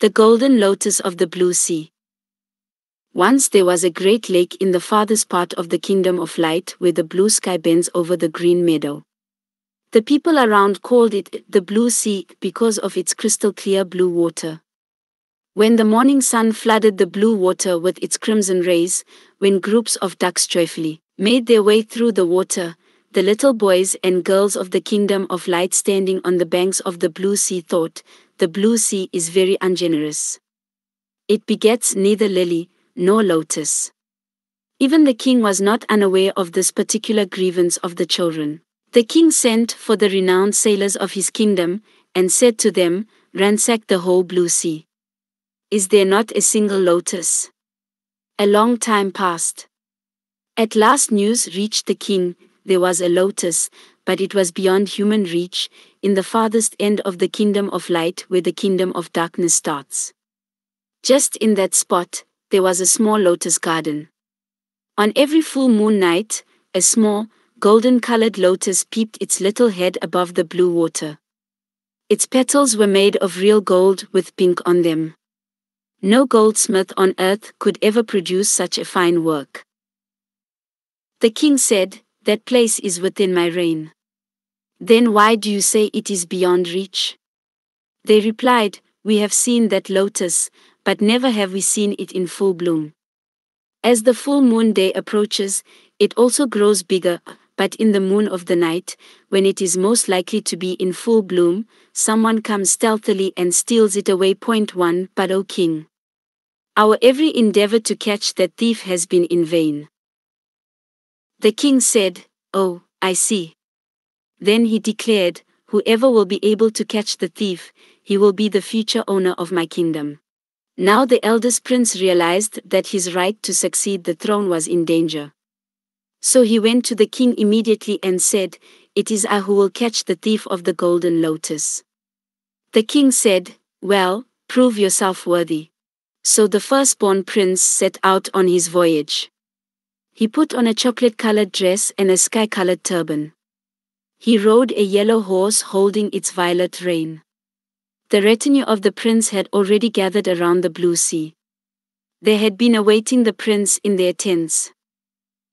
The Golden Lotus of the Blue Sea. Once there was a great lake in the farthest part of the kingdom of light where the blue sky bends over the green meadow. The people around called it the Blue Sea because of its crystal clear blue water. When the morning sun flooded the blue water with its crimson rays, when groups of ducks joyfully made their way through the water, the little boys and girls of the kingdom of light standing on the banks of the blue sea thought, the blue sea is very ungenerous. It begets neither lily nor lotus. Even the king was not unaware of this particular grievance of the children. The king sent for the renowned sailors of his kingdom, and said to them, Ransack the whole blue sea. Is there not a single lotus? A long time passed. At last news reached the king, there was a lotus, but it was beyond human reach, in the farthest end of the kingdom of light where the kingdom of darkness starts. Just in that spot, there was a small lotus garden. On every full moon night, a small, golden colored lotus peeped its little head above the blue water. Its petals were made of real gold with pink on them. No goldsmith on earth could ever produce such a fine work. The king said, That place is within my reign. Then why do you say it is beyond reach? They replied, We have seen that lotus, but never have we seen it in full bloom. As the full moon day approaches, it also grows bigger, but in the moon of the night, when it is most likely to be in full bloom, someone comes stealthily and steals it away. Point 1 But O King, our every endeavor to catch that thief has been in vain. The king said, Oh, I see. Then he declared, Whoever will be able to catch the thief, he will be the future owner of my kingdom. Now the eldest prince realized that his right to succeed the throne was in danger. So he went to the king immediately and said, It is I who will catch the thief of the golden lotus. The king said, Well, prove yourself worthy. So the firstborn prince set out on his voyage. He put on a chocolate colored dress and a sky colored turban. He rode a yellow horse holding its violet rein. The retinue of the prince had already gathered around the blue sea. They had been awaiting the prince in their tents.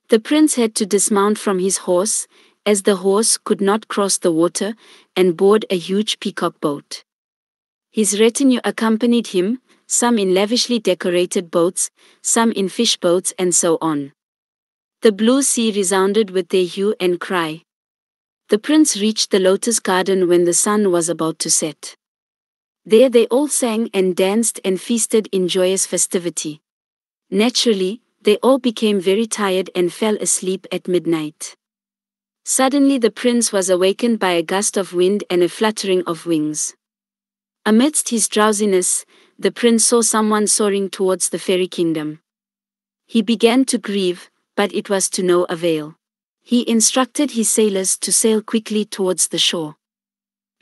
The prince had to dismount from his horse, as the horse could not cross the water, and board a huge peacock boat. His retinue accompanied him, some in lavishly decorated boats, some in fish boats, and so on. The blue sea resounded with their hue and cry. The prince reached the lotus garden when the sun was about to set. There they all sang and danced and feasted in joyous festivity. Naturally, they all became very tired and fell asleep at midnight. Suddenly the prince was awakened by a gust of wind and a fluttering of wings. Amidst his drowsiness, the prince saw someone soaring towards the fairy kingdom. He began to grieve, but it was to no avail. He instructed his sailors to sail quickly towards the shore.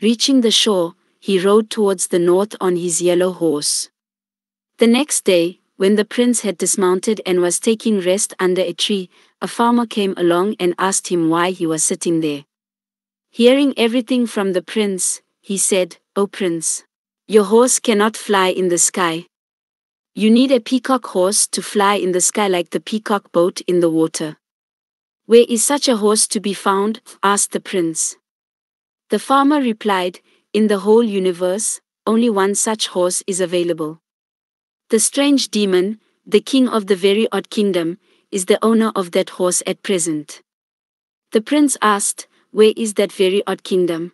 Reaching the shore, he rode towards the north on his yellow horse. The next day, when the prince had dismounted and was taking rest under a tree, a farmer came along and asked him why he was sitting there. Hearing everything from the prince, he said, O prince, your horse cannot fly in the sky. You need a peacock horse to fly in the sky like the peacock boat in the water. Where is such a horse to be found? asked the prince. The farmer replied, in the whole universe, only one such horse is available. The strange demon, the king of the very odd kingdom, is the owner of that horse at present. The prince asked, Where is that very odd kingdom?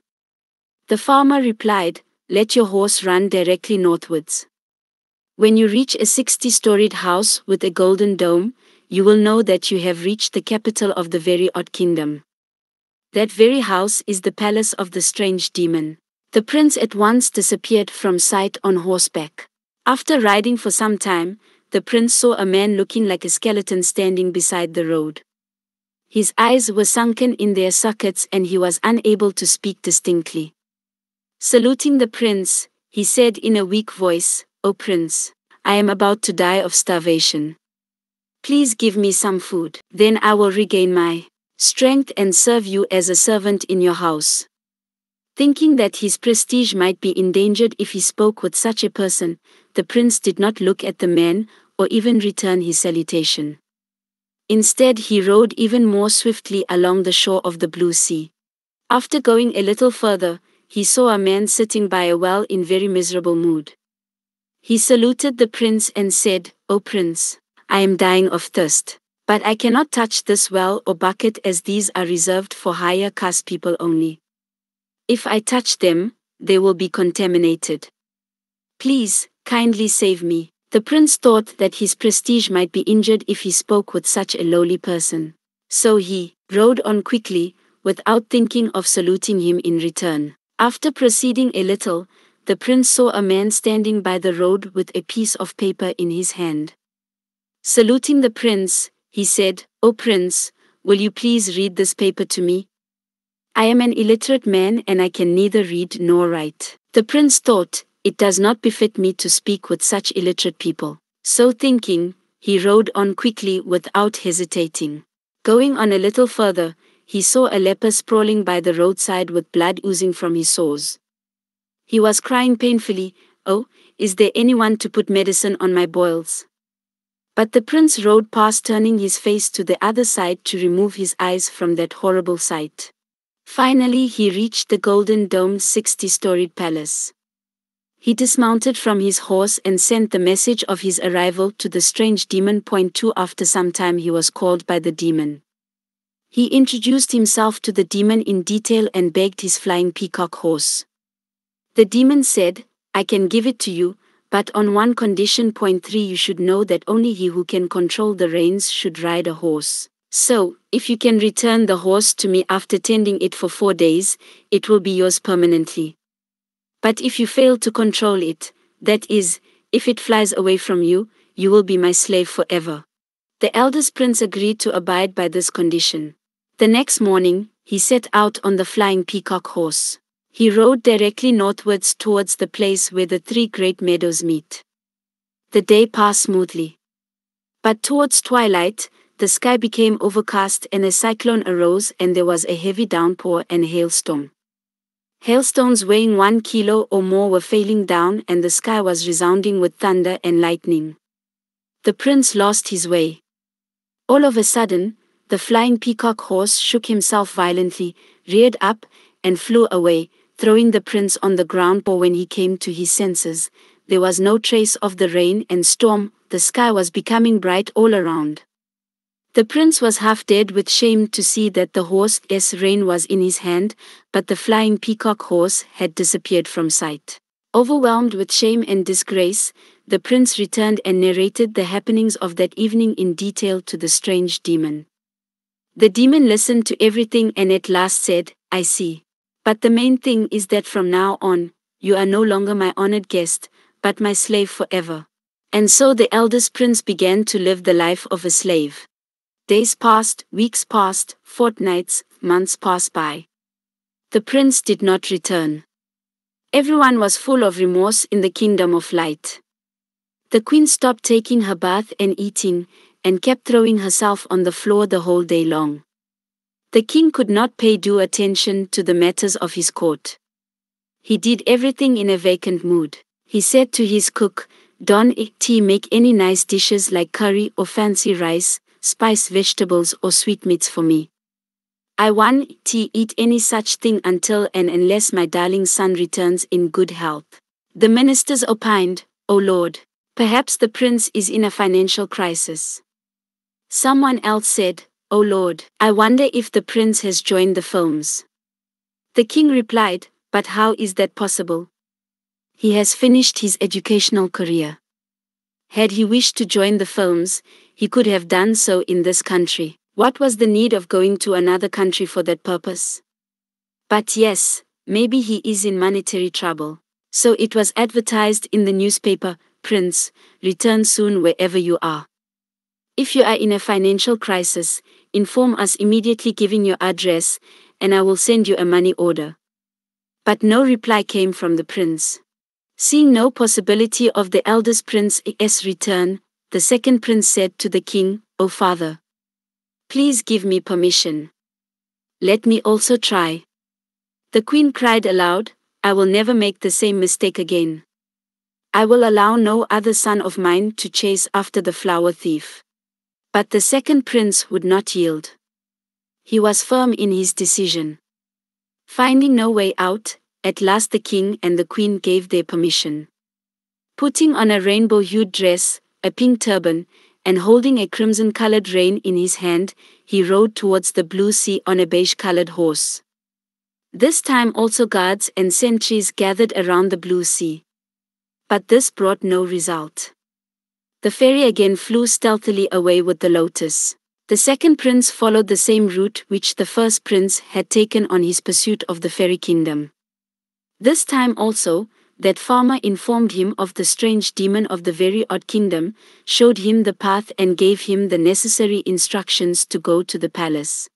The farmer replied, Let your horse run directly northwards. When you reach a 60 storied house with a golden dome, you will know that you have reached the capital of the very odd kingdom. That very house is the palace of the strange demon. The prince at once disappeared from sight on horseback. After riding for some time, the prince saw a man looking like a skeleton standing beside the road. His eyes were sunken in their sockets and he was unable to speak distinctly. Saluting the prince, he said in a weak voice, O prince, I am about to die of starvation. Please give me some food, then I will regain my strength and serve you as a servant in your house. Thinking that his prestige might be endangered if he spoke with such a person, the prince did not look at the man or even return his salutation. Instead, he rode even more swiftly along the shore of the blue sea. After going a little further, he saw a man sitting by a well in very miserable mood. He saluted the prince and said, O prince, I am dying of thirst, but I cannot touch this well or bucket as these are reserved for higher caste people only. If I touch them, they will be contaminated. Please, kindly save me. The prince thought that his prestige might be injured if he spoke with such a lowly person. So he rode on quickly, without thinking of saluting him in return. After proceeding a little, the prince saw a man standing by the road with a piece of paper in his hand. Saluting the prince, he said, O prince, will you please read this paper to me? I am an illiterate man and I can neither read nor write. The prince thought, it does not befit me to speak with such illiterate people. So thinking, he rode on quickly without hesitating. Going on a little further, he saw a leper sprawling by the roadside with blood oozing from his sores. He was crying painfully, Oh, is there anyone to put medicine on my boils? But the prince rode past turning his face to the other side to remove his eyes from that horrible sight. Finally he reached the golden domed 60-storied palace. He dismounted from his horse and sent the message of his arrival to the strange demon. Point two After some time he was called by the demon. He introduced himself to the demon in detail and begged his flying peacock horse. The demon said, I can give it to you, but on one condition. Point three You should know that only he who can control the reins should ride a horse. So, if you can return the horse to me after tending it for four days, it will be yours permanently. But if you fail to control it, that is, if it flies away from you, you will be my slave forever. The eldest prince agreed to abide by this condition. The next morning, he set out on the flying peacock horse. He rode directly northwards towards the place where the three great meadows meet. The day passed smoothly. But towards twilight, the sky became overcast and a cyclone arose and there was a heavy downpour and hailstorm. Hailstones weighing one kilo or more were falling down and the sky was resounding with thunder and lightning. The prince lost his way. All of a sudden, the flying peacock horse shook himself violently, reared up, and flew away, throwing the prince on the ground. But when he came to his senses, there was no trace of the rain and storm, the sky was becoming bright all around. The prince was half dead with shame to see that the horse's rein was in his hand, but the flying peacock horse had disappeared from sight. Overwhelmed with shame and disgrace, the prince returned and narrated the happenings of that evening in detail to the strange demon. The demon listened to everything and at last said, I see. But the main thing is that from now on, you are no longer my honored guest, but my slave forever. And so the eldest prince began to live the life of a slave. Days passed, weeks passed, fortnights, months passed by. The prince did not return. Everyone was full of remorse in the kingdom of light. The queen stopped taking her bath and eating, and kept throwing herself on the floor the whole day long. The king could not pay due attention to the matters of his court. He did everything in a vacant mood. He said to his cook, Don't tea make any nice dishes like curry or fancy rice, spiced vegetables or sweetmeats for me. I want to eat any such thing until and unless my darling son returns in good health. The ministers opined, O Lord, perhaps the prince is in a financial crisis. Someone else said, O Lord, I wonder if the prince has joined the films. The king replied, But how is that possible? He has finished his educational career. Had he wished to join the films, he could have done so in this country. What was the need of going to another country for that purpose? But yes, maybe he is in monetary trouble. So it was advertised in the newspaper Prince, return soon wherever you are. If you are in a financial crisis, inform us immediately giving your address, and I will send you a money order. But no reply came from the prince. Seeing no possibility of the eldest prince's return, the second prince said to the king, O father, please give me permission. Let me also try. The queen cried aloud, I will never make the same mistake again. I will allow no other son of mine to chase after the flower thief. But the second prince would not yield. He was firm in his decision. Finding no way out, at last the king and the queen gave their permission. Putting on a rainbow hued dress, a pink turban, and holding a crimson colored rein in his hand, he rode towards the blue sea on a beige colored horse. This time also guards and sentries gathered around the blue sea. But this brought no result. The fairy again flew stealthily away with the lotus. The second prince followed the same route which the first prince had taken on his pursuit of the fairy kingdom. This time also, that farmer informed him of the strange demon of the very odd kingdom, showed him the path and gave him the necessary instructions to go to the palace.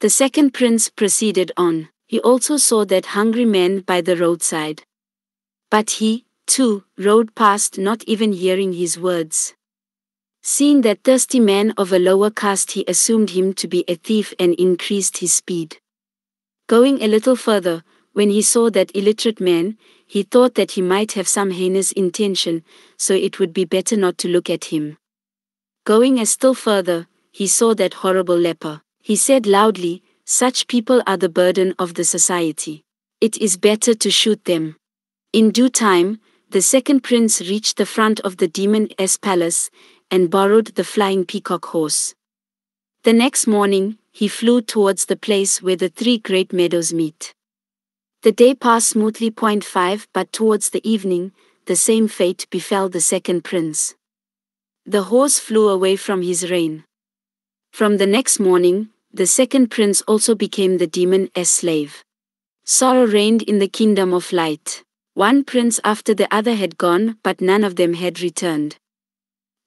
The second prince proceeded on. He also saw that hungry man by the roadside. But he, too, rode past not even hearing his words. Seeing that thirsty man of a lower caste he assumed him to be a thief and increased his speed. Going a little further, when he saw that illiterate man, he thought that he might have some heinous intention, so it would be better not to look at him. Going a still further, he saw that horrible leper. He said loudly, Such people are the burden of the society. It is better to shoot them. In due time, the second prince reached the front of the demon's palace and borrowed the flying peacock horse. The next morning, he flew towards the place where the three great meadows meet. The day passed smoothly. Point five, but towards the evening, the same fate befell the second prince. The horse flew away from his rein. From the next morning, the second prince also became the demon's slave. Sorrow reigned in the kingdom of light. One prince after the other had gone, but none of them had returned.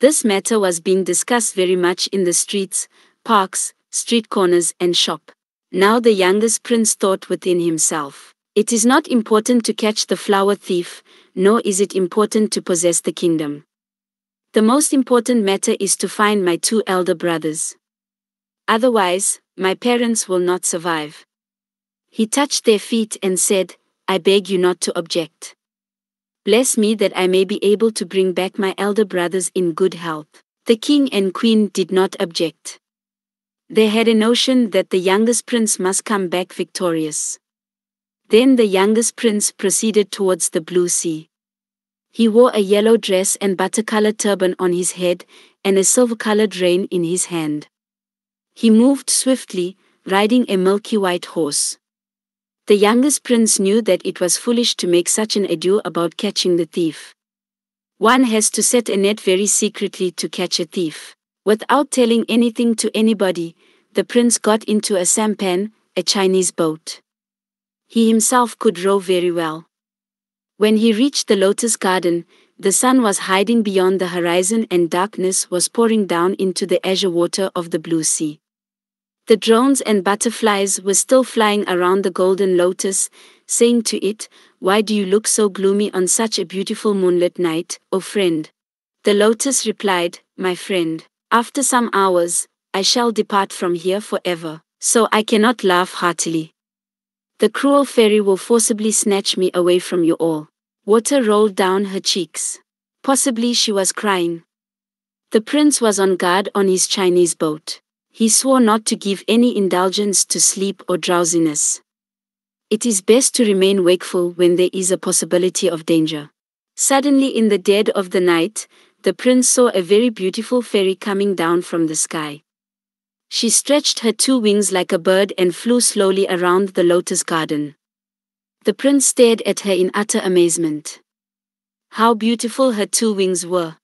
This matter was being discussed very much in the streets, parks, street corners, and shop. Now the youngest prince thought within himself. It is not important to catch the flower thief, nor is it important to possess the kingdom. The most important matter is to find my two elder brothers. Otherwise, my parents will not survive. He touched their feet and said, I beg you not to object. Bless me that I may be able to bring back my elder brothers in good health. The king and queen did not object. They had a notion that the youngest prince must come back victorious. Then the youngest prince proceeded towards the blue sea. He wore a yellow dress and butter-colored turban on his head, and a silver-colored rein in his hand. He moved swiftly, riding a milky white horse. The youngest prince knew that it was foolish to make such an ado about catching the thief. One has to set a net very secretly to catch a thief. Without telling anything to anybody, the prince got into a sampan, a Chinese boat. He himself could row very well. When he reached the lotus garden, the sun was hiding beyond the horizon and darkness was pouring down into the azure water of the blue sea. The drones and butterflies were still flying around the golden lotus, saying to it, Why do you look so gloomy on such a beautiful moonlit night, O friend? The lotus replied, My friend, after some hours, I shall depart from here forever, so I cannot laugh heartily. The cruel fairy will forcibly snatch me away from you all. Water rolled down her cheeks. Possibly she was crying. The prince was on guard on his Chinese boat. He swore not to give any indulgence to sleep or drowsiness. It is best to remain wakeful when there is a possibility of danger. Suddenly, in the dead of the night, the prince saw a very beautiful fairy coming down from the sky. She stretched her two wings like a bird and flew slowly around the lotus garden. The prince stared at her in utter amazement. How beautiful her two wings were.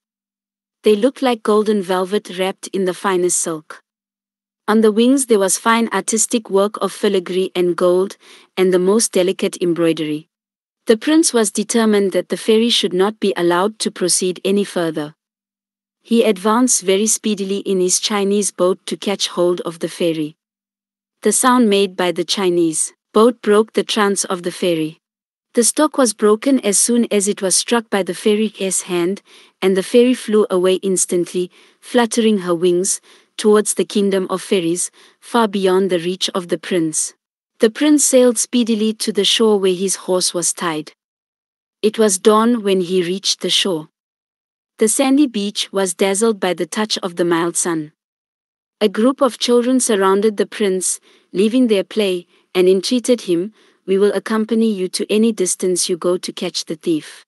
They looked like golden velvet wrapped in the finest silk. On the wings there was fine artistic work of filigree and gold, and the most delicate embroidery. The prince was determined that the fairy should not be allowed to proceed any further. He advanced very speedily in his Chinese boat to catch hold of the fairy. The sound made by the Chinese boat broke the trance of the fairy. The stock was broken as soon as it was struck by the fairy's hand, and the fairy flew away instantly, fluttering her wings, towards the kingdom of fairies, far beyond the reach of the prince. The prince sailed speedily to the shore where his horse was tied. It was dawn when he reached the shore. The sandy beach was dazzled by the touch of the mild sun. A group of children surrounded the prince, leaving their play, and entreated him, We will accompany you to any distance you go to catch the thief.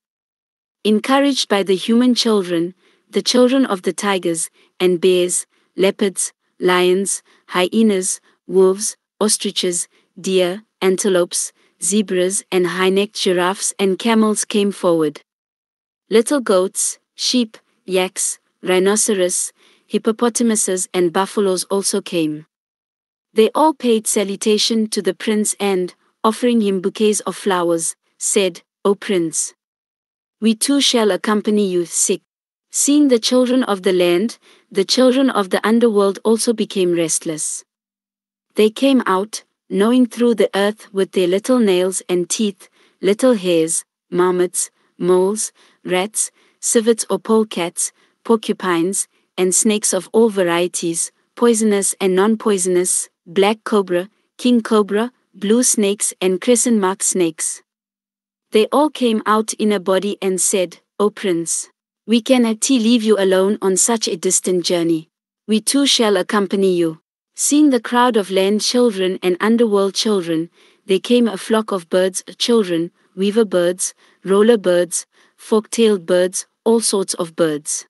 Encouraged by the human children, the children of the tigers, and bears, leopards, lions, hyenas, wolves, ostriches, deer, antelopes, zebras, and high necked giraffes and camels came forward. Little goats, sheep, yaks, rhinoceros, hippopotamuses and buffaloes also came. They all paid salutation to the prince and, offering him bouquets of flowers, said, O prince, we too shall accompany you. Sick. Seeing the children of the land, the children of the underworld also became restless. They came out, gnawing through the earth with their little nails and teeth, little hares, marmots, moles, rats, civets or polecats, porcupines, and snakes of all varieties, poisonous and non-poisonous, black cobra, king cobra, blue snakes and crescent mark snakes. They all came out in a body and said, O prince, we cannot leave you alone on such a distant journey. We too shall accompany you. Seeing the crowd of land children and underworld children, there came a flock of birds, children, weaver birds, roller birds, fork-tailed birds, all sorts of birds.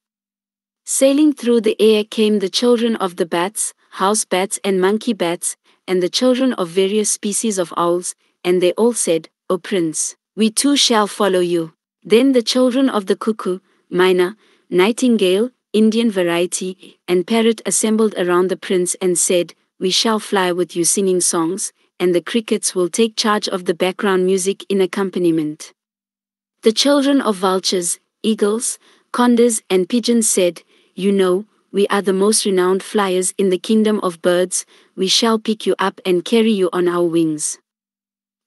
Sailing through the air came the children of the bats, house bats and monkey bats, and the children of various species of owls, and they all said, O prince, we too shall follow you. Then the children of the cuckoo, myna, nightingale, Indian variety, and parrot assembled around the prince and said, We shall fly with you singing songs, and the crickets will take charge of the background music in accompaniment. The children of vultures, eagles, condors, and pigeons said, you know, we are the most renowned flyers in the kingdom of birds, we shall pick you up and carry you on our wings.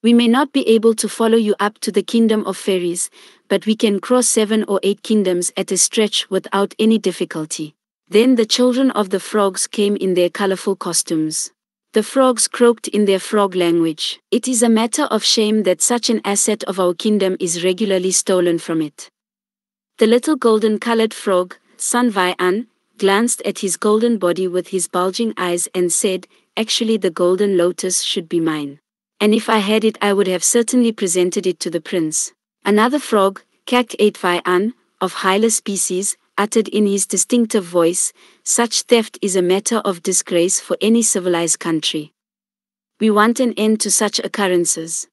We may not be able to follow you up to the kingdom of fairies, but we can cross seven or eight kingdoms at a stretch without any difficulty. Then the children of the frogs came in their colorful costumes. The frogs croaked in their frog language. It is a matter of shame that such an asset of our kingdom is regularly stolen from it. The little golden colored frog, Sun Vai An, glanced at his golden body with his bulging eyes and said, Actually, the golden lotus should be mine. And if I had it, I would have certainly presented it to the prince. Another frog, Ait Vai An, of Hyla species, uttered in his distinctive voice, Such theft is a matter of disgrace for any civilized country. We want an end to such occurrences.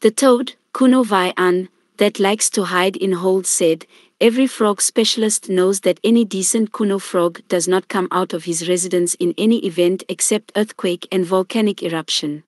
The toad, Kuno An, that likes to hide in holes said, Every frog specialist knows that any decent Kuno frog does not come out of his residence in any event except earthquake and volcanic eruption.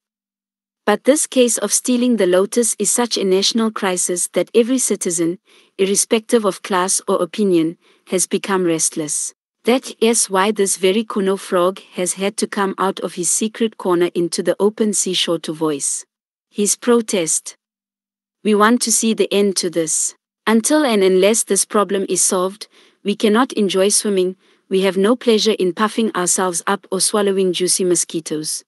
But this case of stealing the lotus is such a national crisis that every citizen, irrespective of class or opinion, has become restless. That is why this very Kuno frog has had to come out of his secret corner into the open seashore to voice his protest. We want to see the end to this. Until and unless this problem is solved, we cannot enjoy swimming, we have no pleasure in puffing ourselves up or swallowing juicy mosquitoes.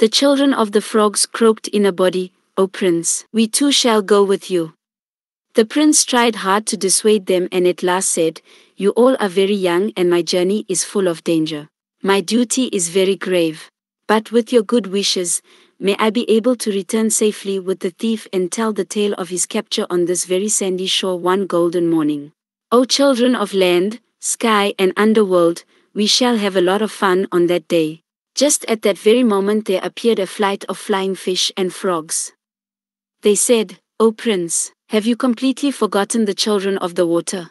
The children of the frogs croaked in a body, O prince, we too shall go with you. The prince tried hard to dissuade them and at last said, You all are very young and my journey is full of danger. My duty is very grave. But with your good wishes, May I be able to return safely with the thief and tell the tale of his capture on this very sandy shore one golden morning. O children of land, sky, and underworld, we shall have a lot of fun on that day. Just at that very moment there appeared a flight of flying fish and frogs. They said, O prince, have you completely forgotten the children of the water?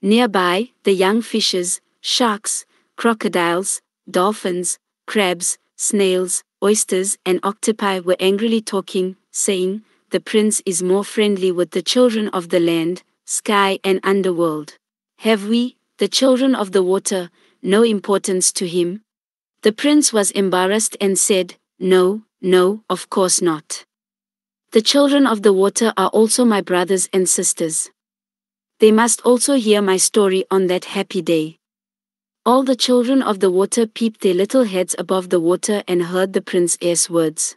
Nearby, the young fishes, sharks, crocodiles, dolphins, crabs, snails, oysters, and octopi were angrily talking, saying, The prince is more friendly with the children of the land, sky, and underworld. Have we, the children of the water, no importance to him? The prince was embarrassed and said, No, no, of course not. The children of the water are also my brothers and sisters. They must also hear my story on that happy day. All the children of the water peeped their little heads above the water and heard the prince's words.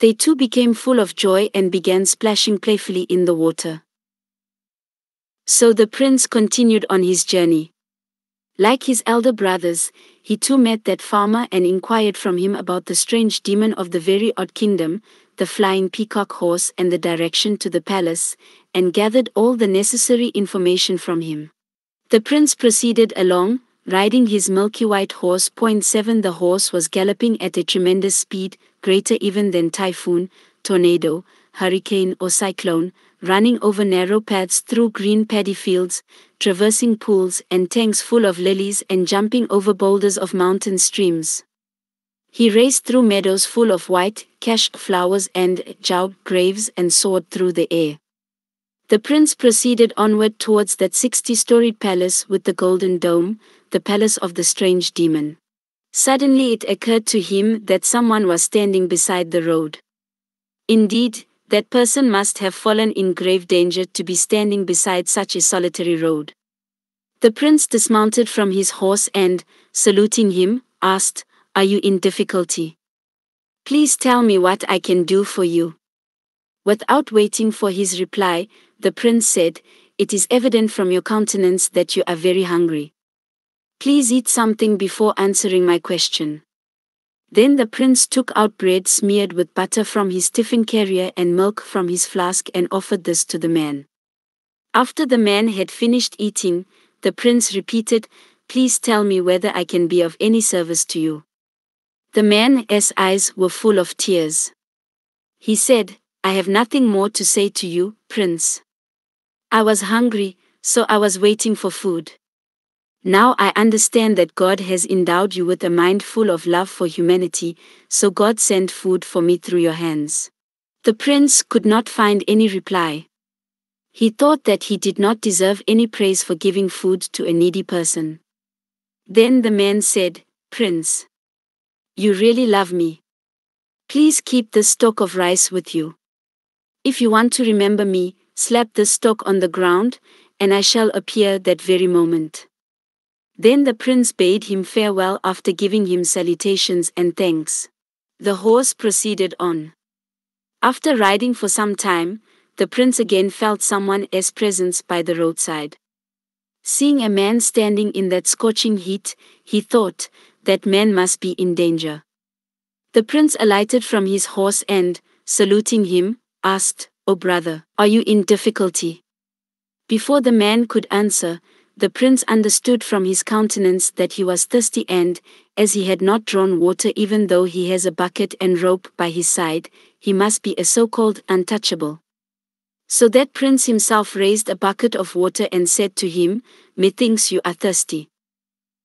They too became full of joy and began splashing playfully in the water. So the prince continued on his journey. Like his elder brothers, he too met that farmer and inquired from him about the strange demon of the very odd kingdom, the flying peacock horse, and the direction to the palace, and gathered all the necessary information from him. The prince proceeded along, riding his milky white horse. Point 7 The horse was galloping at a tremendous speed, greater even than typhoon, tornado, hurricane, or cyclone, running over narrow paths through green paddy fields, traversing pools and tanks full of lilies, and jumping over boulders of mountain streams. He raced through meadows full of white, cashed flowers and jaub graves and soared through the air. The prince proceeded onward towards that sixty storied palace with the golden dome, the palace of the strange demon. Suddenly it occurred to him that someone was standing beside the road. Indeed, that person must have fallen in grave danger to be standing beside such a solitary road. The prince dismounted from his horse and, saluting him, asked, Are you in difficulty? Please tell me what I can do for you. Without waiting for his reply, the prince said, It is evident from your countenance that you are very hungry. Please eat something before answering my question. Then the prince took out bread smeared with butter from his tiffin carrier and milk from his flask and offered this to the man. After the man had finished eating, the prince repeated, Please tell me whether I can be of any service to you. The man's eyes were full of tears. He said, I have nothing more to say to you, prince. I was hungry, so I was waiting for food. Now I understand that God has endowed you with a mind full of love for humanity, so God sent food for me through your hands. The prince could not find any reply. He thought that he did not deserve any praise for giving food to a needy person. Then the man said, Prince, you really love me. Please keep this stalk of rice with you. If you want to remember me, slap this stalk on the ground, and I shall appear that very moment. Then the prince bade him farewell after giving him salutations and thanks. The horse proceeded on. After riding for some time, the prince again felt someone's presence by the roadside. Seeing a man standing in that scorching heat, he thought, that man must be in danger. The prince alighted from his horse and, saluting him, asked, O brother, are you in difficulty? Before the man could answer, the prince understood from his countenance that he was thirsty and, as he had not drawn water even though he has a bucket and rope by his side, he must be a so-called untouchable. So that prince himself raised a bucket of water and said to him, Methinks you are thirsty.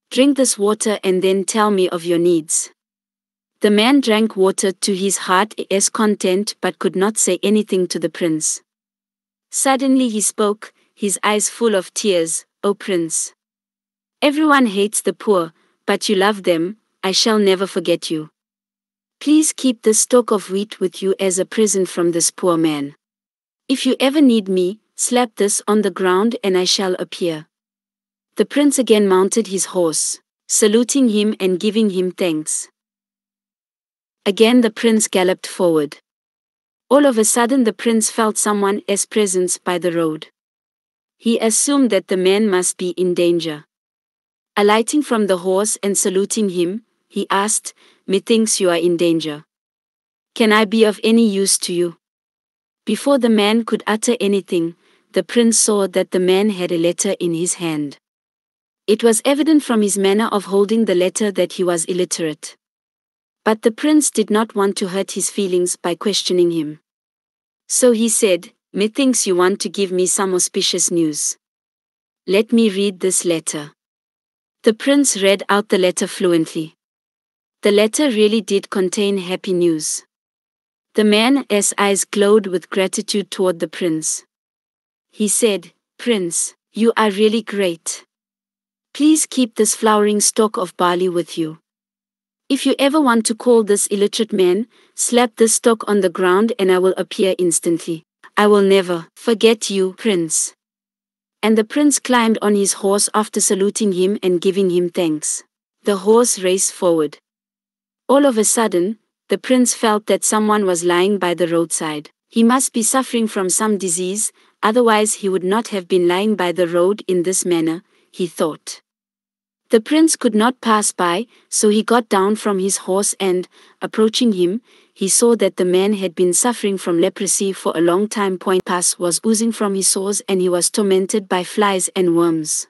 Drink this water and then tell me of your needs. The man drank water to his heart's content but could not say anything to the prince. Suddenly he spoke, his eyes full of tears, O Prince. Everyone hates the poor, but you love them, I shall never forget you. Please keep this stalk of wheat with you as a present from this poor man. If you ever need me, slap this on the ground and I shall appear. The prince again mounted his horse, saluting him and giving him thanks. Again the prince galloped forward. All of a sudden the prince felt someone's presence by the road. He assumed that the man must be in danger. Alighting from the horse and saluting him, he asked, Methinks you are in danger. Can I be of any use to you? Before the man could utter anything, the prince saw that the man had a letter in his hand. It was evident from his manner of holding the letter that he was illiterate. But the prince did not want to hurt his feelings by questioning him. So he said, Methinks you want to give me some auspicious news. Let me read this letter. The prince read out the letter fluently. The letter really did contain happy news. The man's eyes glowed with gratitude toward the prince. He said, Prince, you are really great. Please keep this flowering stalk of barley with you. If you ever want to call this illiterate man, slap this stalk on the ground and I will appear instantly. I will never forget you, Prince. And the prince climbed on his horse after saluting him and giving him thanks. The horse raced forward. All of a sudden, the prince felt that someone was lying by the roadside. He must be suffering from some disease, otherwise he would not have been lying by the road in this manner, he thought. The prince could not pass by, so he got down from his horse and, approaching him, he saw that the man had been suffering from leprosy for a long time. Point pus was oozing from his sores and he was tormented by flies and worms.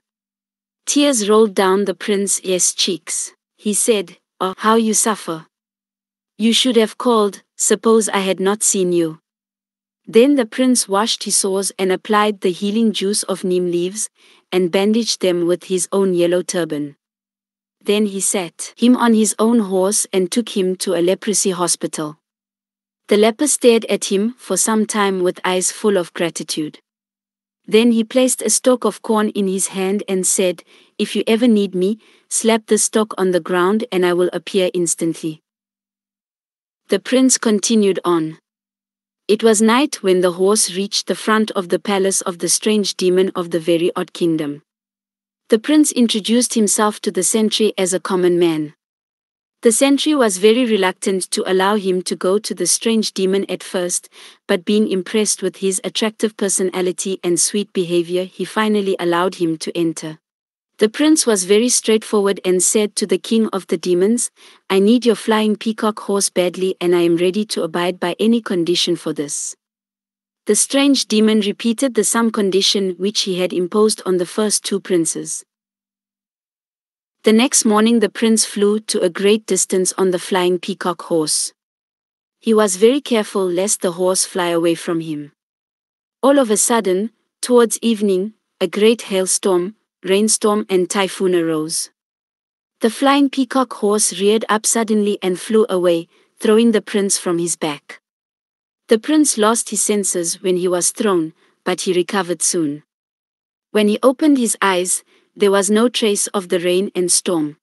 Tears rolled down the prince's cheeks. He said, Oh, how you suffer. You should have called, suppose I had not seen you. Then the prince washed his sores and applied the healing juice of neem leaves, and bandaged them with his own yellow turban. Then he sat him on his own horse and took him to a leprosy hospital. The leper stared at him for some time with eyes full of gratitude. Then he placed a stalk of corn in his hand and said, If you ever need me, slap the stalk on the ground and I will appear instantly. The prince continued on. It was night when the horse reached the front of the palace of the strange demon of the very odd kingdom. The prince introduced himself to the sentry as a common man. The sentry was very reluctant to allow him to go to the strange demon at first, but being impressed with his attractive personality and sweet behavior, he finally allowed him to enter. The prince was very straightforward and said to the king of the demons, I need your flying peacock horse badly and I am ready to abide by any condition for this. The strange demon repeated the same condition which he had imposed on the first two princes. The next morning the prince flew to a great distance on the flying peacock horse. He was very careful lest the horse fly away from him. All of a sudden, towards evening, a great hailstorm, rainstorm and typhoon arose. The flying peacock horse reared up suddenly and flew away, throwing the prince from his back. The prince lost his senses when he was thrown, but he recovered soon. When he opened his eyes, there was no trace of the rain and storm.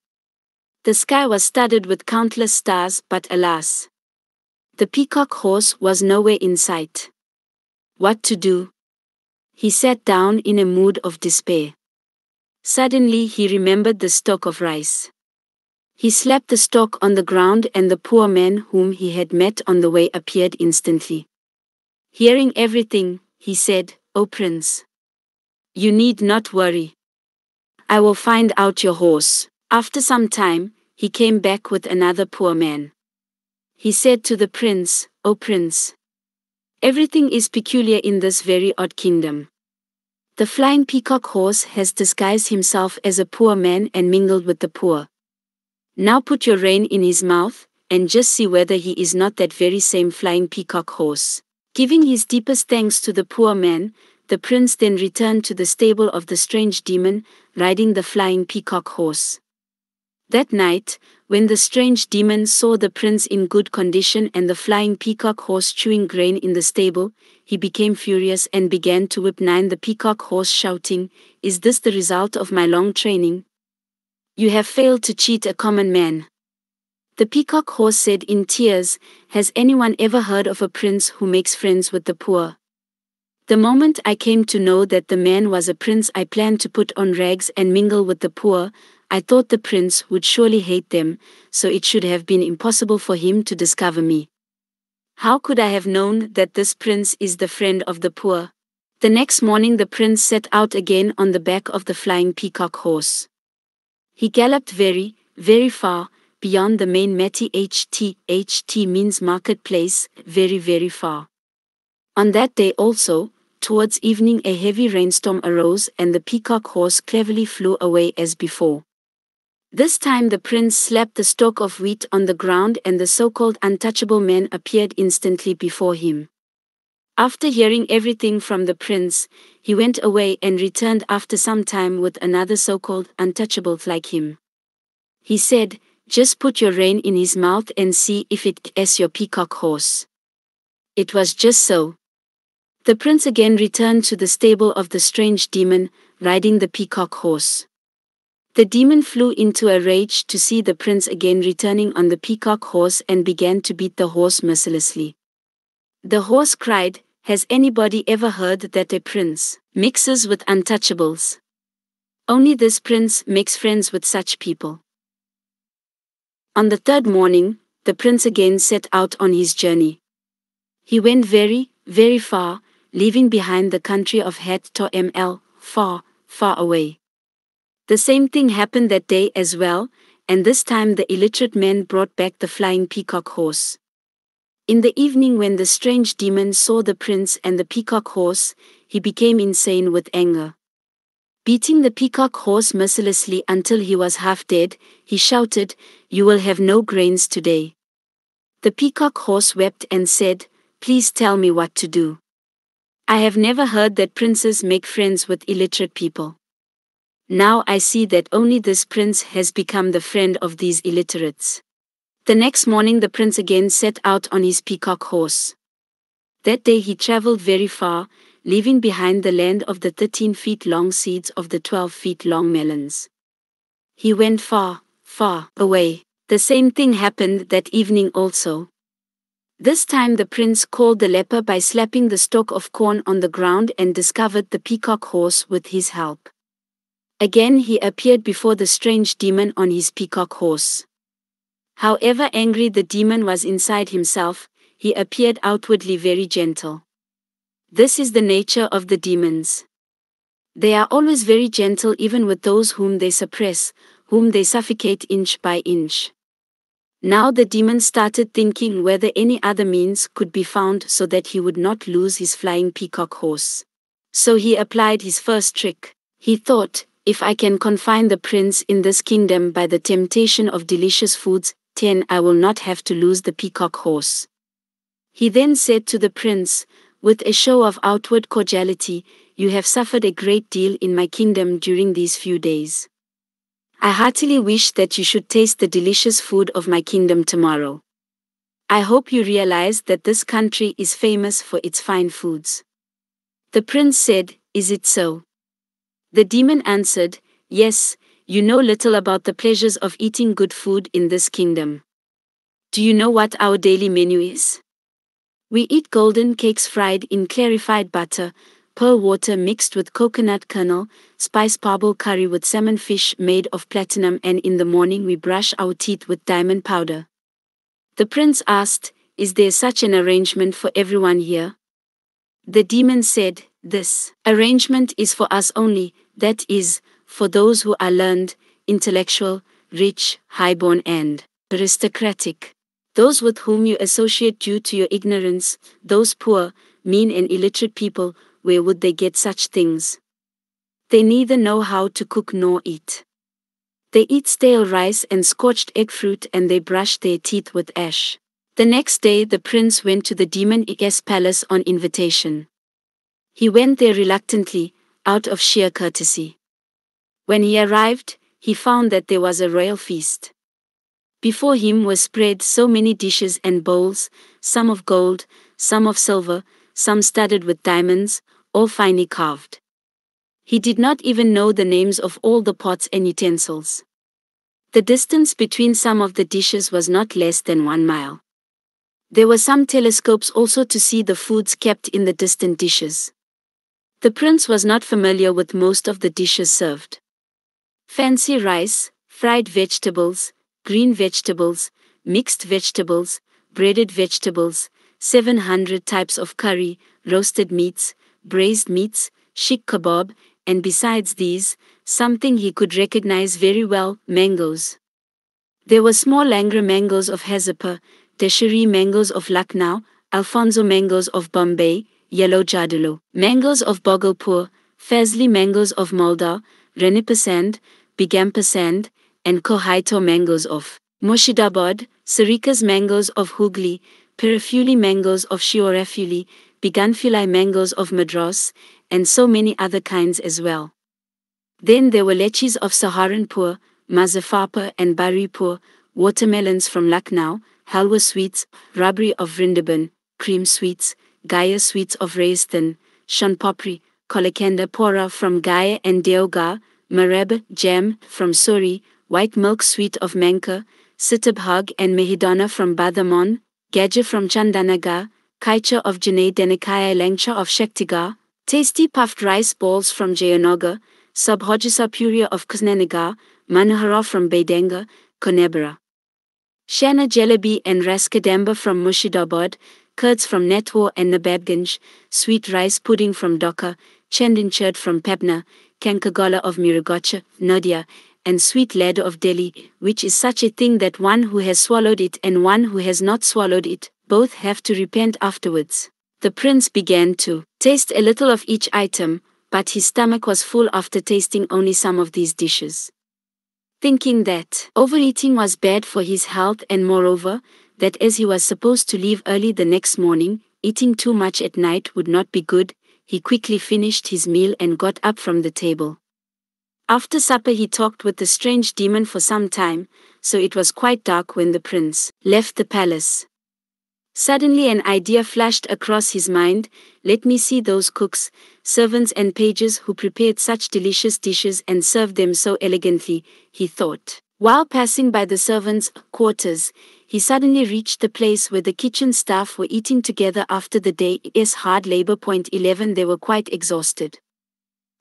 The sky was studded with countless stars, but alas! The peacock horse was nowhere in sight. What to do? He sat down in a mood of despair. Suddenly he remembered the stalk of rice. He slapped the stock on the ground and the poor man whom he had met on the way appeared instantly. Hearing everything, he said, O prince, you need not worry. I will find out your horse. After some time, he came back with another poor man. He said to the prince, O prince, everything is peculiar in this very odd kingdom. The flying peacock horse has disguised himself as a poor man and mingled with the poor. Now put your rein in his mouth, and just see whether he is not that very same flying peacock horse. Giving his deepest thanks to the poor man, the prince then returned to the stable of the strange demon, riding the flying peacock horse. That night, when the strange demon saw the prince in good condition and the flying peacock horse chewing grain in the stable, he became furious and began to whip Nine the peacock horse shouting, Is this the result of my long training? You have failed to cheat a common man. The peacock horse said in tears, Has anyone ever heard of a prince who makes friends with the poor? The moment I came to know that the man was a prince I planned to put on rags and mingle with the poor, I thought the prince would surely hate them, so it should have been impossible for him to discover me. How could I have known that this prince is the friend of the poor? The next morning the prince set out again on the back of the flying peacock horse. He galloped very, very far, beyond the main Meti HT. HT means marketplace, very, very far. On that day also, towards evening a heavy rainstorm arose and the peacock horse cleverly flew away as before. This time the prince slapped the stalk of wheat on the ground and the so-called untouchable man appeared instantly before him. After hearing everything from the prince, he went away and returned after some time with another so-called untouchable like him. He said, just put your rein in his mouth and see if it is your peacock horse. It was just so. The prince again returned to the stable of the strange demon, riding the peacock horse. The demon flew into a rage to see the prince again returning on the peacock horse and began to beat the horse mercilessly. The horse cried, Has anybody ever heard that a prince mixes with untouchables? Only this prince makes friends with such people. On the third morning, the prince again set out on his journey. He went very, very far, leaving behind the country of Het to Ml, far, far away. The same thing happened that day as well, and this time the illiterate men brought back the flying peacock horse. In the evening, when the strange demon saw the prince and the peacock horse, he became insane with anger. Beating the peacock horse mercilessly until he was half dead, he shouted, You will have no grains today. The peacock horse wept and said, Please tell me what to do. I have never heard that princes make friends with illiterate people. Now I see that only this prince has become the friend of these illiterates. The next morning the prince again set out on his peacock horse. That day he traveled very far, leaving behind the land of the 13 feet long seeds of the 12 feet long melons. He went far, far away. The same thing happened that evening also. This time the prince called the leper by slapping the stalk of corn on the ground and discovered the peacock horse with his help. Again he appeared before the strange demon on his peacock horse. However angry the demon was inside himself, he appeared outwardly very gentle. This is the nature of the demons. They are always very gentle even with those whom they suppress, whom they suffocate inch by inch. Now the demon started thinking whether any other means could be found so that he would not lose his flying peacock horse. So he applied his first trick. He thought, if I can confine the prince in this kingdom by the temptation of delicious foods, 10 I will not have to lose the peacock horse. He then said to the prince, with a show of outward cordiality, You have suffered a great deal in my kingdom during these few days. I heartily wish that you should taste the delicious food of my kingdom tomorrow. I hope you realize that this country is famous for its fine foods. The prince said, Is it so? The demon answered, Yes, you know little about the pleasures of eating good food in this kingdom. Do you know what our daily menu is? We eat golden cakes fried in clarified butter, pearl water mixed with coconut kernel, spice parboil curry with salmon fish made of platinum, and in the morning we brush our teeth with diamond powder. The prince asked, Is there such an arrangement for everyone here? The demon said, This arrangement is for us only, that is, for those who are learned, intellectual, rich, highborn, and aristocratic. Those with whom you associate due to your ignorance, those poor, mean, and illiterate people, where would they get such things? They neither know how to cook nor eat. They eat stale rice and scorched egg fruit and they brush their teeth with ash. The next day the prince went to the demon Iges palace on invitation. He went there reluctantly, out of sheer courtesy. When he arrived, he found that there was a royal feast. Before him were spread so many dishes and bowls, some of gold, some of silver, some studded with diamonds, all finely carved. He did not even know the names of all the pots and utensils. The distance between some of the dishes was not less than one mile. There were some telescopes also to see the foods kept in the distant dishes. The prince was not familiar with most of the dishes served. Fancy rice, fried vegetables, green vegetables, mixed vegetables, breaded vegetables, 700 types of curry, roasted meats, braised meats, shish kebab, and besides these, something he could recognize very well mangoes. There were small Langra mangoes of Hazipur, Desheri mangoes of Lucknow, Alphonso mangoes of Bombay, yellow jadulu, mangoes of Bhagalpur, Fazli mangoes of Malda, Ranipasand, Bigampasand, and Kohaito mangoes of Murshidabad, Sarikas mangoes of Hooghly, Pirafuli mangoes of Shiorafuli, Biganfili mangoes of Madras, and so many other kinds as well. Then there were lechis of Saharanpur, Muzaffarpur and Baripur, watermelons from Lucknow, halwa sweets, rabri of Vrindaban, cream sweets, Gaya sweets of Rajasthan, Shanpapri, Kolakanda Pora from Gaya and Deoghar, Marab jam from Suri, white milk sweet of Menka, Sitabhog and Mihidana from Badamon, Gaja from Chandanagar, Kaicha of Janay Denikaya Langcha of Shaktigarh, Tasty Puffed Rice Balls from Jayanagar, Subhojisa Puria of Kuznanagar, Manohara from Baidanga, Konebara. Shana Jalebi and Raskadamba from Murshidabad, curds from Netwar and Nababganj, sweet rice pudding from Dhaka, Chandinchurd from Pabna, Kankagola of Miragocha, Nadia, and sweet laddu of Delhi, which is such a thing that one who has swallowed it and one who has not swallowed it, both have to repent afterwards. The prince began to taste a little of each item, but his stomach was full after tasting only some of these dishes. Thinking that overeating was bad for his health and moreover, that as he was supposed to leave early the next morning, eating too much at night would not be good, he quickly finished his meal and got up from the table. After supper he talked with the strange demon for some time, so it was quite dark when the prince left the palace. Suddenly an idea flashed across his mind, let me see those cooks, servants and pages who prepared such delicious dishes and served them so elegantly, he thought. While passing by the servants' quarters, he suddenly reached the place where the kitchen staff were eating together after the day's hard labor. Point 11 They were quite exhausted.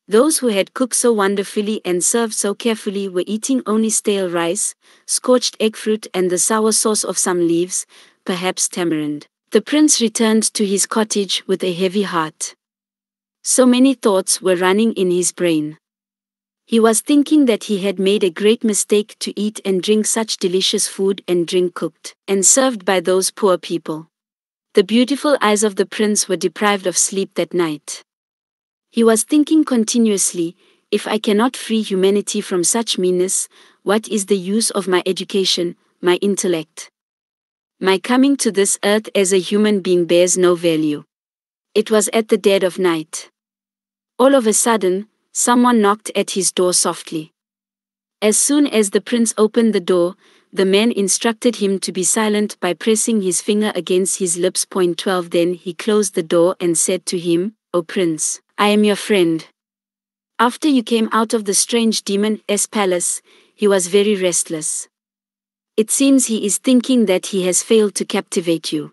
Those who had cooked so wonderfully and served so carefully were eating only stale rice, scorched egg fruit, and the sour sauce of some leaves, perhaps tamarind. The prince returned to his cottage with a heavy heart. So many thoughts were running in his brain. He was thinking that he had made a great mistake to eat and drink such delicious food and drink cooked and served by those poor people. The beautiful eyes of the prince were deprived of sleep that night. He was thinking continuously, if I cannot free humanity from such meanness, what is the use of my education, my intellect? My coming to this earth as a human being bears no value. It was at the dead of night. All of a sudden, someone knocked at his door softly. As soon as the prince opened the door, the man instructed him to be silent by pressing his finger against his lips. Point 12 Then he closed the door and said to him, O prince, I am your friend. After you came out of the strange demon's palace, he was very restless. It seems he is thinking that he has failed to captivate you.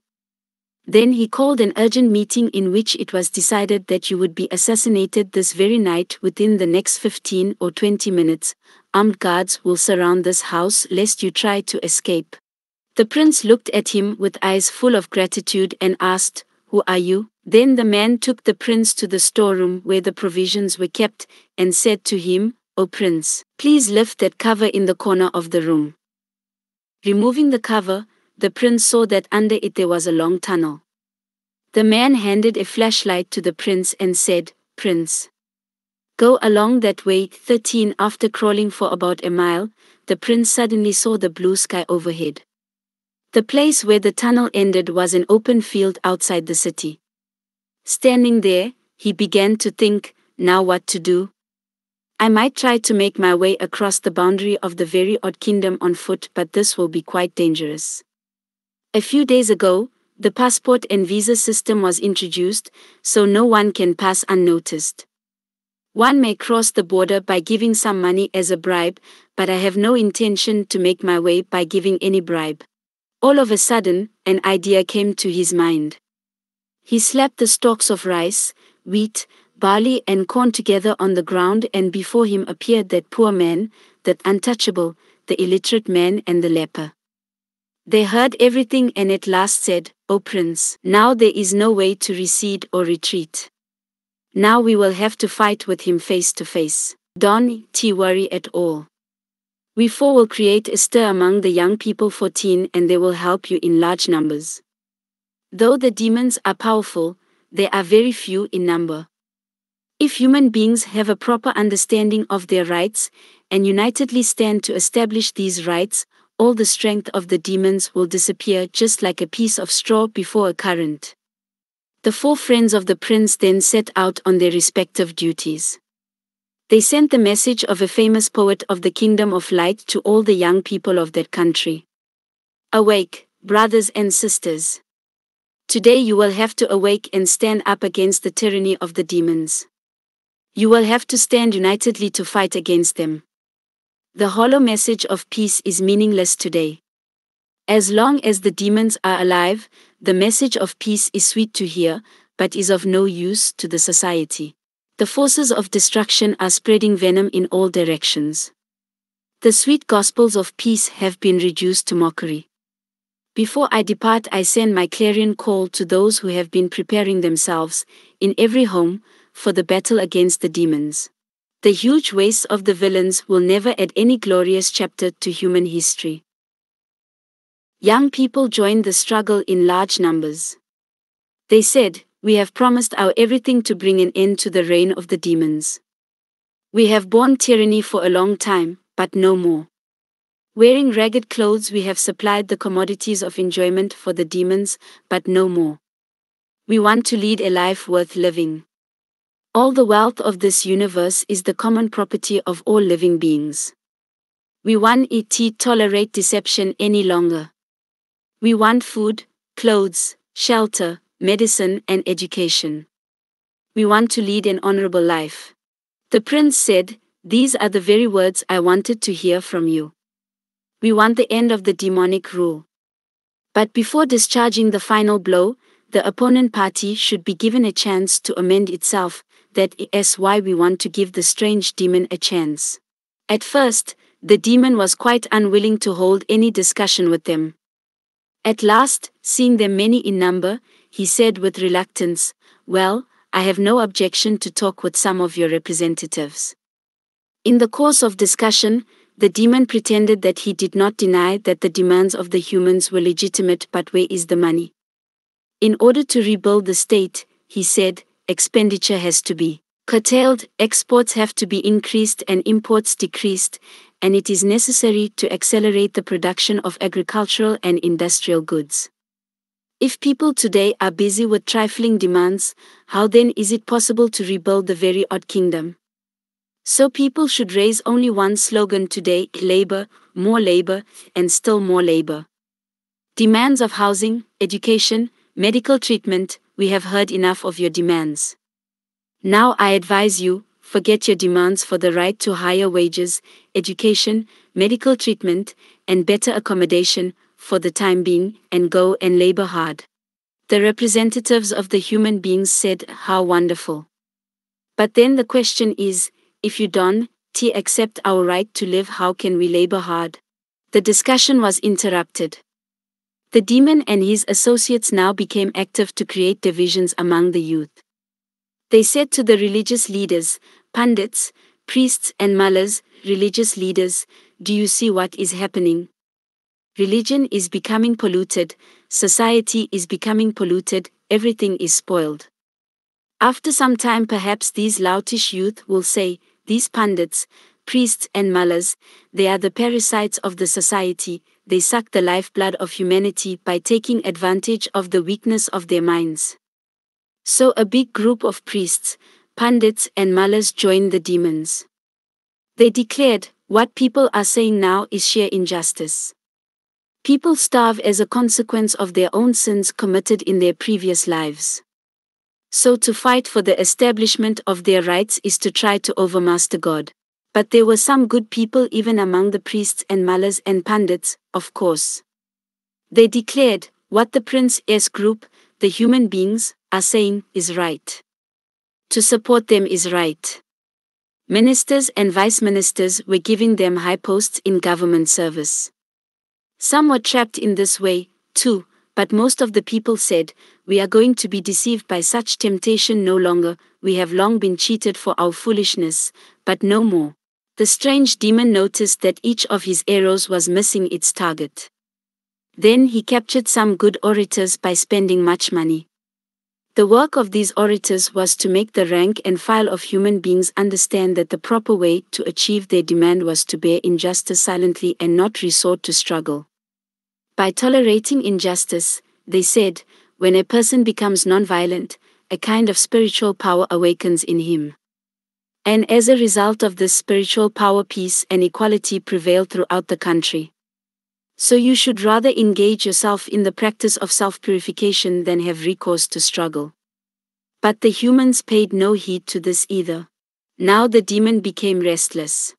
Then he called an urgent meeting in which it was decided that you would be assassinated this very night within the next 15 or 20 minutes. Armed guards will surround this house lest you try to escape. The prince looked at him with eyes full of gratitude and asked, Who are you? Then the man took the prince to the storeroom where the provisions were kept, and said to him, O prince, please lift that cover in the corner of the room. Removing the cover, the prince saw that under it there was a long tunnel. The man handed a flashlight to the prince and said, Prince, go along that way. 13 After crawling for about a mile, the prince suddenly saw the blue sky overhead. The place where the tunnel ended was an open field outside the city. Standing there, he began to think, now what to do? I might try to make my way across the boundary of the very odd kingdom on foot, but this will be quite dangerous. A few days ago, the passport and visa system was introduced, so no one can pass unnoticed. One may cross the border by giving some money as a bribe, but I have no intention to make my way by giving any bribe. All of a sudden, an idea came to his mind. He slapped the stalks of rice, wheat, barley, and corn together on the ground, and before him appeared that poor man, that untouchable, the illiterate man, and the leper. They heard everything and at last said, O prince, now there is no way to recede or retreat. Now we will have to fight with him face to face. Don't worry at all. We four will create a stir among the young people 14 and they will help you in large numbers. Though the demons are powerful, they are very few in number. If human beings have a proper understanding of their rights, and unitedly stand to establish these rights, all the strength of the demons will disappear just like a piece of straw before a current. The four friends of the prince then set out on their respective duties. They sent the message of a famous poet of the kingdom of light to all the young people of that country. Awake, brothers and sisters. Today you will have to awake and stand up against the tyranny of the demons. You will have to stand unitedly to fight against them. The hollow message of peace is meaningless today. As long as the demons are alive, the message of peace is sweet to hear, but is of no use to the society. The forces of destruction are spreading venom in all directions. The sweet gospels of peace have been reduced to mockery. Before I depart, I send my clarion call to those who have been preparing themselves, in every home, for the battle against the demons. The huge waste of the villains will never add any glorious chapter to human history. Young people joined the struggle in large numbers. They said, We have promised our everything to bring an end to the reign of the demons. We have borne tyranny for a long time, but no more. Wearing ragged clothes, we have supplied the commodities of enjoyment for the demons, but no more. We want to lead a life worth living. All the wealth of this universe is the common property of all living beings. We want it to tolerate deception any longer. We want food, clothes, shelter, medicine, and education. We want to lead an honorable life. The prince said, These are the very words I wanted to hear from you. We want the end of the demonic rule. But before discharging the final blow, the opponent party should be given a chance to amend itself, that is why we want to give the strange demon a chance. At first, the demon was quite unwilling to hold any discussion with them. At last, seeing them many in number, he said with reluctance, Well, I have no objection to talk with some of your representatives. In the course of discussion, the demon pretended that he did not deny that the demands of the humans were legitimate, but where is the money? In order to rebuild the state, he said, expenditure has to be curtailed, exports have to be increased and imports decreased, and it is necessary to accelerate the production of agricultural and industrial goods. If people today are busy with trifling demands, how then is it possible to rebuild the very odd kingdom? So people should raise only one slogan today labor, more labor, and still more labor. Demands of housing, education, medical treatment, we have heard enough of your demands. Now I advise you, forget your demands for the right to higher wages, education, medical treatment, and better accommodation for the time being, and go and labor hard. The representatives of the human beings said, How wonderful. But then the question is, if you don't t accept our right to live, how can we labor hard? The discussion was interrupted. The demon and his associates now became active to create divisions among the youth. They said to the religious leaders, pundits, priests, and mullahs, religious leaders, do you see what is happening? Religion is becoming polluted, society is becoming polluted, everything is spoiled. After some time, perhaps these loutish youth will say, these pundits, priests, and mullahs, they are the parasites of the society, they suck the lifeblood of humanity by taking advantage of the weakness of their minds. So a big group of priests, pundits, and mullahs joined the demons. They declared, what people are saying now is sheer injustice. People starve as a consequence of their own sins committed in their previous lives. So to fight for the establishment of their rights is to try to overmaster God. But there were some good people even among the priests and mullahs and pandits, of course. They declared, what the Prince S group, the human beings, are saying is right. To support them is right. Ministers and vice ministers were giving them high posts in government service. Some were trapped in this way, too, but most of the people said, We are going to be deceived by such temptation no longer, we have long been cheated for our foolishness, but no more. The strange demon noticed that each of his arrows was missing its target. Then he captured some good orators by spending much money. The work of these orators was to make the rank and file of human beings understand that the proper way to achieve their demand was to bear injustice silently and not resort to struggle. By tolerating injustice, they said, when a person becomes nonviolent, a kind of spiritual power awakens in him. And as a result of this spiritual power, peace and equality prevail throughout the country. So you should rather engage yourself in the practice of self purification than have recourse to struggle. But the humans paid no heed to this either. Now the demon became restless.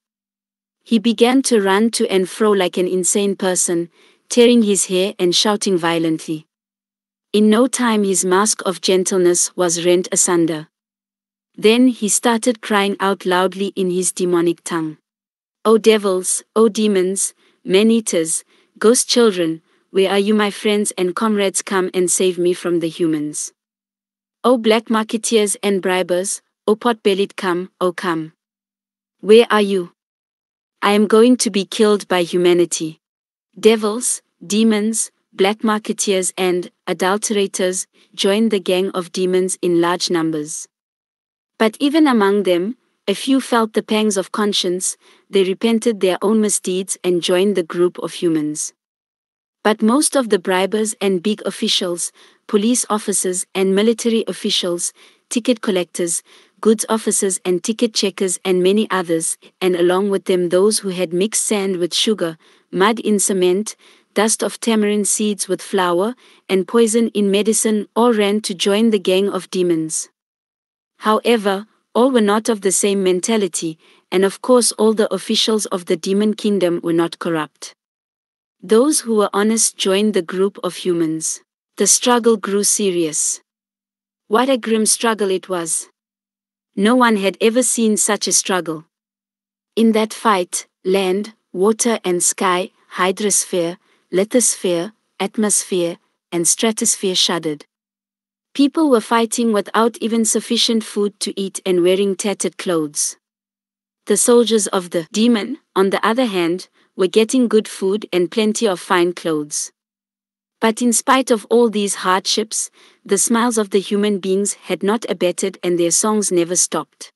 He began to run to and fro like an insane person, tearing his hair and shouting violently. In no time his mask of gentleness was rent asunder. Then he started crying out loudly in his demonic tongue. O devils, O demons, man-eaters, ghost children, where are you my friends and comrades come and save me from the humans. O black marketeers and bribers, O pot-bellied come, O come. Where are you? I am going to be killed by humanity. Devils, demons, black marketeers and adulterators join the gang of demons in large numbers. But even among them, a few felt the pangs of conscience, they repented their own misdeeds and joined the group of humans. But most of the bribers and big officials, police officers and military officials, ticket collectors, goods officers and ticket checkers and many others, and along with them those who had mixed sand with sugar, mud in cement, dust of tamarind seeds with flour, and poison in medicine all ran to join the gang of demons. However, all were not of the same mentality, and of course all the officials of the demon kingdom were not corrupt. Those who were honest joined the group of humans. The struggle grew serious. What a grim struggle it was. No one had ever seen such a struggle. In that fight, land, water and sky, hydrosphere, lithosphere, atmosphere, and stratosphere shuddered. People were fighting without even sufficient food to eat and wearing tattered clothes. The soldiers of the demon, on the other hand, were getting good food and plenty of fine clothes. But in spite of all these hardships, the smiles of the human beings had not abated and their songs never stopped.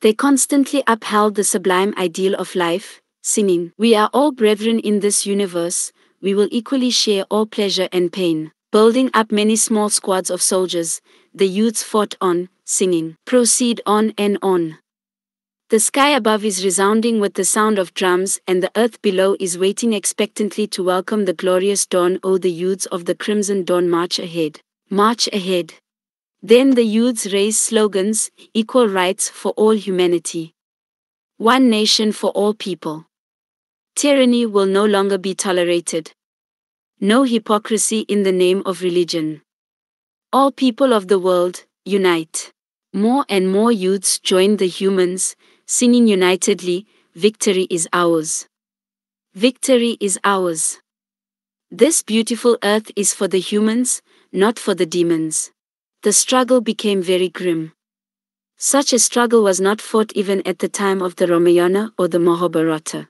They constantly upheld the sublime ideal of life, singing, We are all brethren in this universe, we will equally share all pleasure and pain. Building up many small squads of soldiers, the youths fought on, singing, Proceed on and on. The sky above is resounding with the sound of drums, and the earth below is waiting expectantly to welcome the glorious dawn. O the youths of the crimson dawn, march ahead, march ahead. Then the youths raise slogans equal rights for all humanity, one nation for all people. Tyranny will no longer be tolerated. No hypocrisy in the name of religion. All people of the world, unite. More and more youths join the humans, singing unitedly, Victory is ours. Victory is ours. This beautiful earth is for the humans, not for the demons. The struggle became very grim. Such a struggle was not fought even at the time of the Ramayana or the Mahabharata.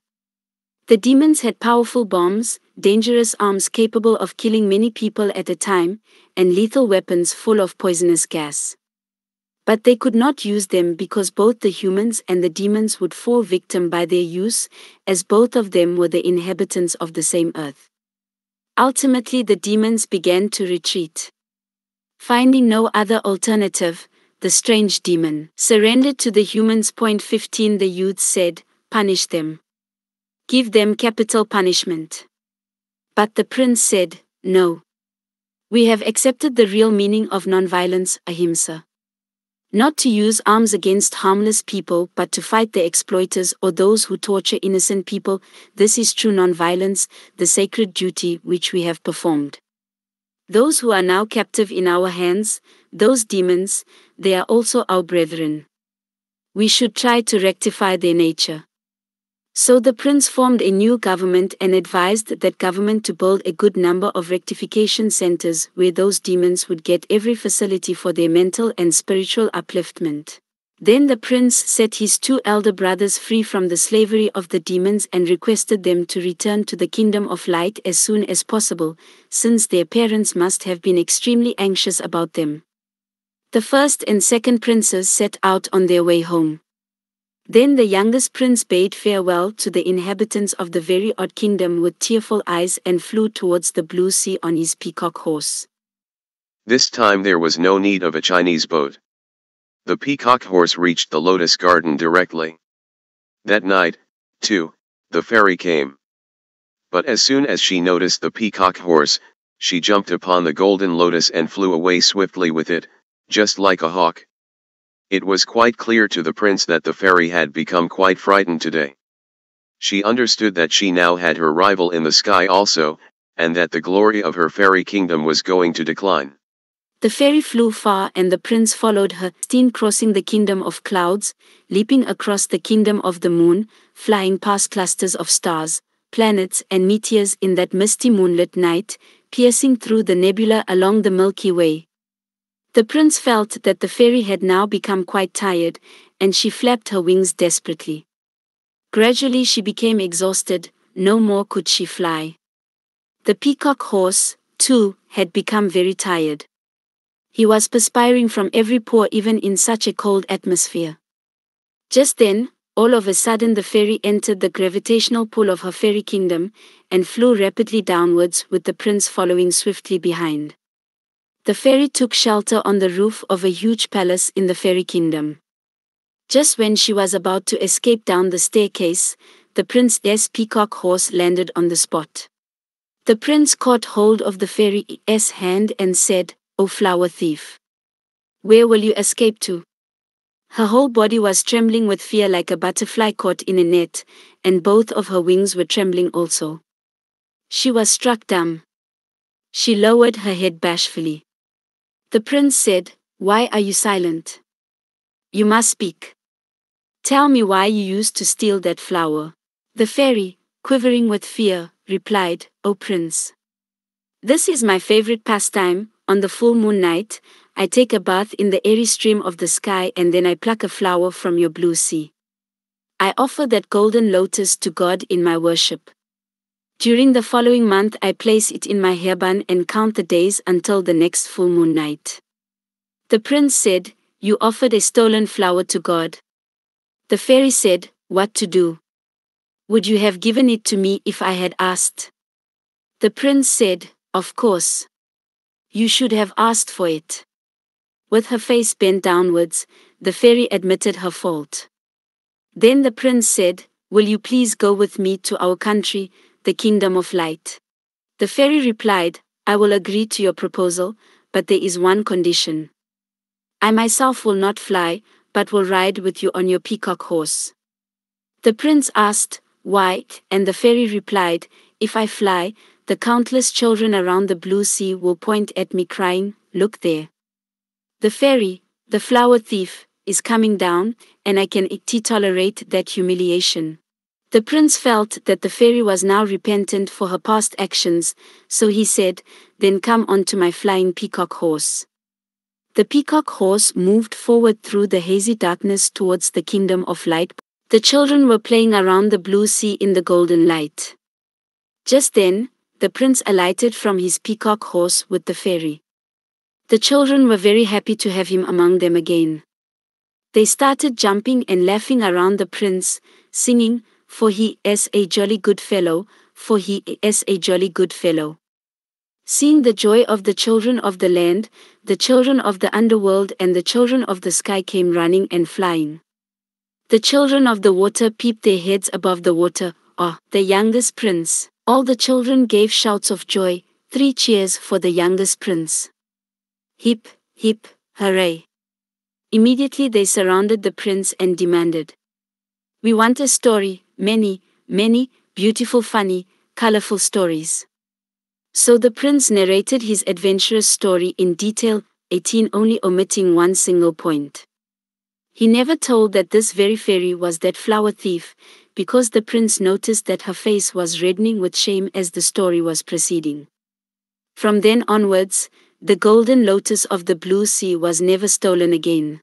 The demons had powerful bombs, dangerous arms capable of killing many people at a time, and lethal weapons full of poisonous gas. But they could not use them because both the humans and the demons would fall victim by their use, as both of them were the inhabitants of the same earth. Ultimately, the demons began to retreat. Finding no other alternative, the strange demon surrendered to the humans. Point 15 The youth said, Punish them. Give them capital punishment. But the prince said, No. We have accepted the real meaning of nonviolence, ahimsa. Not to use arms against harmless people but to fight the exploiters or those who torture innocent people, this is true nonviolence, the sacred duty which we have performed. Those who are now captive in our hands, those demons, they are also our brethren. We should try to rectify their nature. So the prince formed a new government and advised that government to build a good number of rectification centers where those demons would get every facility for their mental and spiritual upliftment. Then the prince set his two elder brothers free from the slavery of the demons and requested them to return to the kingdom of light as soon as possible, since their parents must have been extremely anxious about them. The first and second princes set out on their way home. Then the youngest prince bade farewell to the inhabitants of the very odd kingdom with tearful eyes and flew towards the blue sea on his peacock horse. This time there was no need of a Chinese boat. The peacock horse reached the lotus garden directly. That night, too, the fairy came. But as soon as she noticed the peacock horse, she jumped upon the golden lotus and flew away swiftly with it, just like a hawk. It was quite clear to the prince that the fairy had become quite frightened today. She understood that she now had her rival in the sky also, and that the glory of her fairy kingdom was going to decline. The fairy flew far and the prince followed her, seen crossing the kingdom of clouds, leaping across the kingdom of the moon, flying past clusters of stars, planets and meteors in that misty moonlit night, piercing through the nebula along the Milky Way. The prince felt that the fairy had now become quite tired, and she flapped her wings desperately. Gradually she became exhausted, no more could she fly. The peacock horse, too, had become very tired. He was perspiring from every pore even in such a cold atmosphere. Just then, all of a sudden the fairy entered the gravitational pull of her fairy kingdom, and flew rapidly downwards with the prince following swiftly behind. The fairy took shelter on the roof of a huge palace in the fairy kingdom. Just when she was about to escape down the staircase, the prince's peacock horse landed on the spot. The prince caught hold of the fairy's hand and said, O flower thief! Where will you escape to? Her whole body was trembling with fear like a butterfly caught in a net, and both of her wings were trembling also. She was struck dumb. She lowered her head bashfully. The prince said, Why are you silent? You must speak. Tell me why you used to steal that flower. The fairy, quivering with fear, replied, O prince. This is my favorite pastime, on the full moon night, I take a bath in the airy stream of the sky and then I pluck a flower from your blue sea. I offer that golden lotus to God in my worship. During the following month, I place it in my hairband and count the days until the next full moon night. The prince said, You offered a stolen flower to God. The fairy said, What to do? Would you have given it to me if I had asked? The prince said, Of course. You should have asked for it. With her face bent downwards, the fairy admitted her fault. Then the prince said, Will you please go with me to our country, the kingdom of light? The fairy replied, I will agree to your proposal, but there is one condition. I myself will not fly, but will ride with you on your peacock horse. The prince asked, Why? And the fairy replied, If I fly, the countless children around the blue sea will point at me crying, Look there. The fairy, the flower thief, is coming down, and I can tolerate that humiliation. The prince felt that the fairy was now repentant for her past actions, so he said, Then come on to my flying peacock horse. The peacock horse moved forward through the hazy darkness towards the kingdom of light. The children were playing around the blue sea in the golden light. Just then, the prince alighted from his peacock horse with the fairy. The children were very happy to have him among them again. They started jumping and laughing around the prince, singing, For he is a jolly good fellow, for he is a jolly good fellow. Seeing the joy of the children of the land, the children of the underworld and the children of the sky came running and flying. The children of the water peeped their heads above the water, ah, the youngest prince. All the children gave shouts of joy, three cheers for the youngest prince. Hip, hip, hooray. Immediately they surrounded the prince and demanded. We want a story, many, many, beautiful, funny, colorful stories. So the prince narrated his adventurous story in detail, 18 only omitting one single point. He never told that this very fairy was that flower thief, because the prince noticed that her face was reddening with shame as the story was proceeding. From then onwards, the golden lotus of the blue sea was never stolen again.